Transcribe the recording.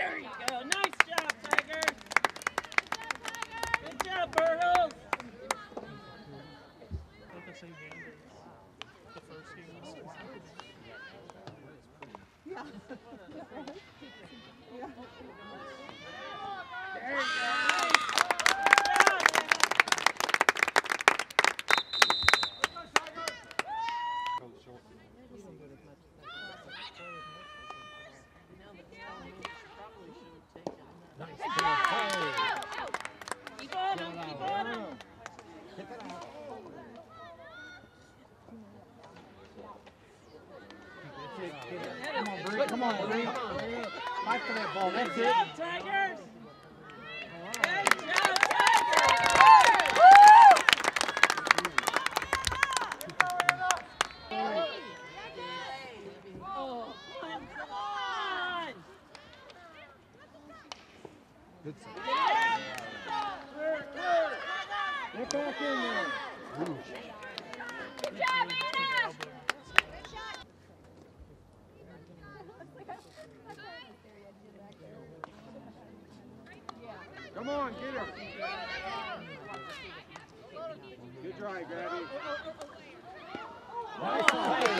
There you go. Nice job, Tiger. Good job. Like the same game as the first game was There you go. Nice. Good job. Keep on him. Keep on him. Come on, Bree. Come on, Bree. Fight for that ball. That's it. Tigers. Good job, Tigers. Come on. Good save. Back in there. Good job, Anna! Come on, get her. Good try, Gabby. Little